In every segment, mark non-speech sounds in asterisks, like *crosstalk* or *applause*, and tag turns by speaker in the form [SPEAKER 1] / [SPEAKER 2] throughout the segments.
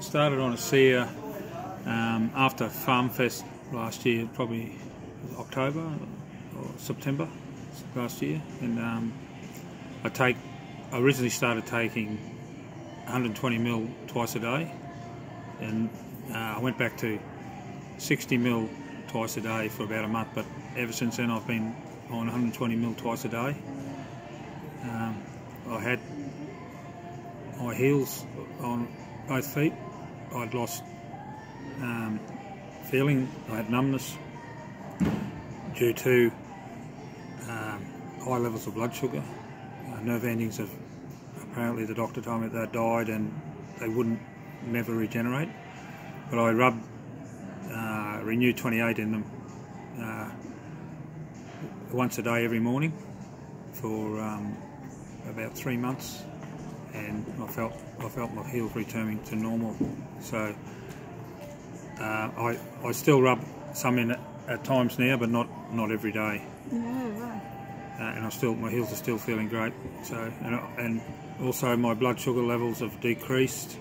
[SPEAKER 1] started on ASEA um, after Farm Fest last year, probably October or September last year, and um, I take. I originally started taking 120 ml twice a day, and uh, I went back to 60 ml twice a day for about a month. But ever since then, I've been on 120 ml twice a day. Um, I had my heels on both feet. I'd lost um, feeling. I had numbness due to um, high levels of blood sugar. Uh, nerve endings have apparently the doctor told me they died and they wouldn't never regenerate. But I rubbed uh, RENU 28 in them uh, once a day every morning for um, about three months, and I felt I felt my heels returning to normal. So uh, I I still rub some in at, at times now, but not not every day.
[SPEAKER 2] Yeah, right.
[SPEAKER 1] Uh, and I still my heels are still feeling great. So and, and also my blood sugar levels have decreased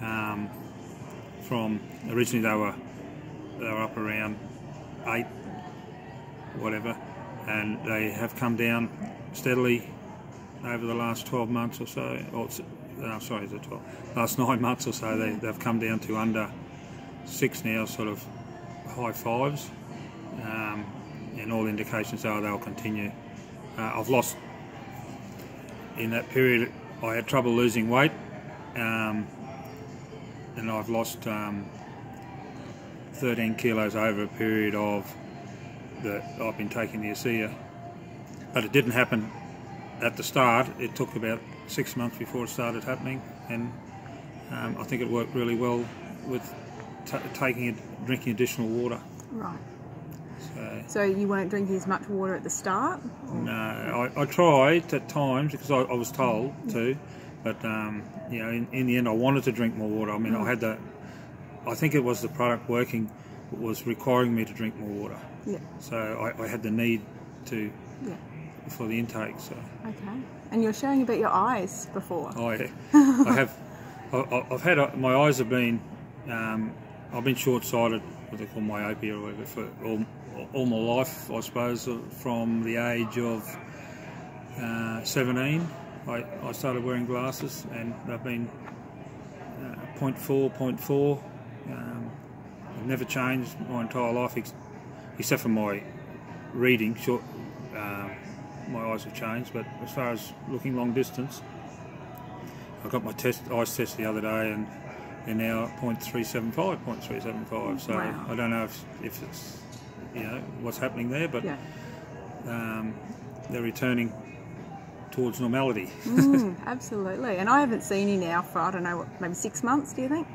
[SPEAKER 1] um, from originally they were they were up around eight, whatever, and they have come down steadily over the last 12 months or so. Or, uh, sorry, the 12 last nine months or so. They, they've come down to under six now, sort of high fives, um, and all indications are they'll continue. Uh, I've lost in that period. I had trouble losing weight, um, and I've lost um, 13 kilos over a period of that I've been taking the ASEA. But it didn't happen at the start. It took about six months before it started happening, and um, I think it worked really well with taking it, drinking additional water.
[SPEAKER 2] Right.
[SPEAKER 1] So,
[SPEAKER 2] So you weren't drinking as much water at the start?
[SPEAKER 1] no, I, I tried at times because I, I was told to, but um, you know, in, in the end, I wanted to drink more water. I mean, I had the, I think it was the product working was requiring me to drink more water.
[SPEAKER 2] Yeah.
[SPEAKER 1] So I, I had the need to
[SPEAKER 2] Yeah.
[SPEAKER 1] For the intake. So
[SPEAKER 2] Okay. And you were sharing about your eyes before.
[SPEAKER 1] I, *laughs* I have, I, I've had uh, my eyes have been, um, I've been short-sighted, what they call myopia or whatever, for all, all my life, I suppose, uh, from the age of uh, 17. I, I started wearing glasses, and they've been uh, 0.4, 0.4. Um, I've never changed my entire life, ex- except for my reading. Short, um, my eyes have changed, but as far as looking long distance, I got my test eyes test the other day, and they're now 0.375, 0.375. So
[SPEAKER 2] Wow.
[SPEAKER 1] I don't know if, if it's you know what's happening there, but
[SPEAKER 2] Yeah.
[SPEAKER 1] um, they're returning towards normality.
[SPEAKER 2] Mm, *laughs* absolutely. And I haven't seen you now for, I don't know, what, maybe six months, do you think?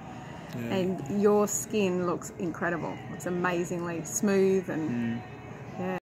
[SPEAKER 1] Yeah.
[SPEAKER 2] And your skin looks incredible. It's amazingly smooth and
[SPEAKER 1] Mm.
[SPEAKER 2] yeah.